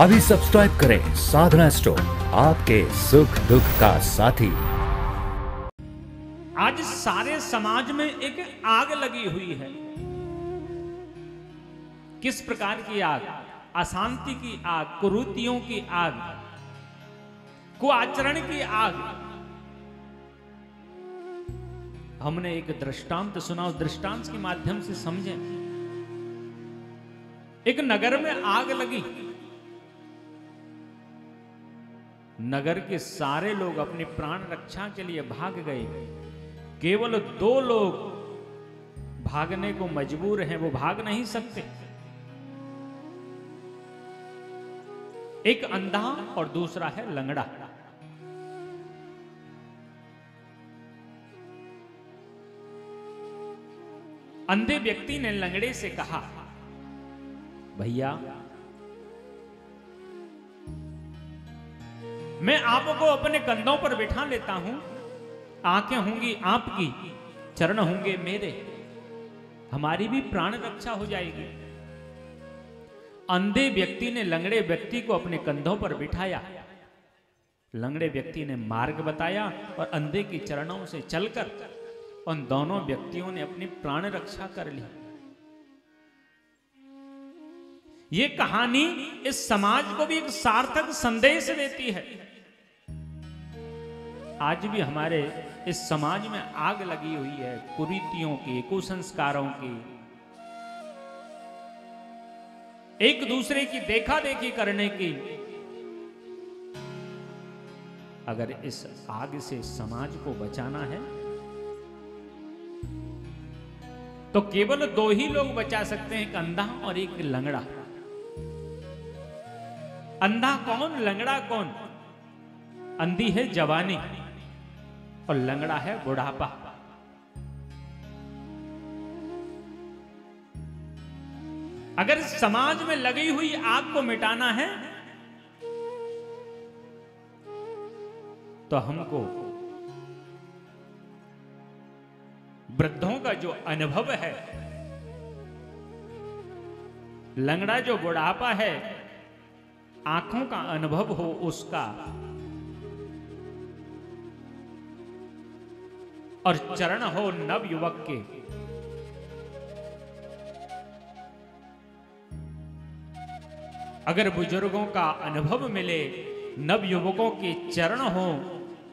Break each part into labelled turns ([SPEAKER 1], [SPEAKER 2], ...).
[SPEAKER 1] अभी सब्सक्राइब करें साधना स्टोर, आपके सुख दुख का साथी।
[SPEAKER 2] आज सारे समाज में एक आग लगी हुई है। किस प्रकार की आग? अशांति की आग, कुरूतियों की आग, कुआचरण की आग। हमने एक दृष्टांत सुना, उस दृष्टांत के माध्यम से समझें। एक नगर में आग लगी। नगर के सारे लोग अपनी प्राण रक्षा के लिए भाग गए केवल दो लोग भागने को मजबूर हैं, वो भाग नहीं सकते। एक अंधा और दूसरा है लंगड़ा। अंधे व्यक्ति ने लंगड़े से कहा, भैया मैं आपको अपने कंधों पर बिठा लेता हूँ। आँखें होंगी आपकी, चरण होंगे मेरे। हमारी भी प्राण रक्षा हो जाएगी। अंधे व्यक्ति ने लंगड़े व्यक्ति को अपने कंधों पर बिठाया। लंगड़े व्यक्ति ने मार्ग बताया और अंधे की चरणों से चलकर उन दोनों व्यक्तियों ने अपनी प्राण रक्षा कर ली। ये कहानी इस समाज को भी एक सार्थक संदेश देती है। आज भी हमारे इस समाज में आग लगी हुई है, कुरीतियों की, कुसंस्कारों की। एक दूसरे की देखा देखी करने की। अगर इस आग से समाज को बचाना है तो केवल दो ही लोग बचा सकते हैं, एक अंधा और एक लंगड़ा। अंधा कौन, लंगड़ा कौन? अंधी है जवानी। और लंगड़ा है बुढ़ापा। अगर समाज में लगी हुई आग को मिटाना है तो हमको वृद्धों का जो अनुभव है, लंगड़ा जो बुढ़ापा है, आँखों का अनुभव हो उसका और चरण हो नव युवक के। अगर बुज़ुर्गों का अनुभव मिले, नव युवकों के चरण हो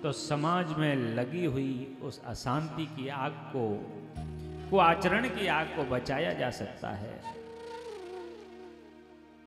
[SPEAKER 2] तो समाज में लगी हुई उस अशांति की आग को को आचरण की आग को बचाया जा सकता है।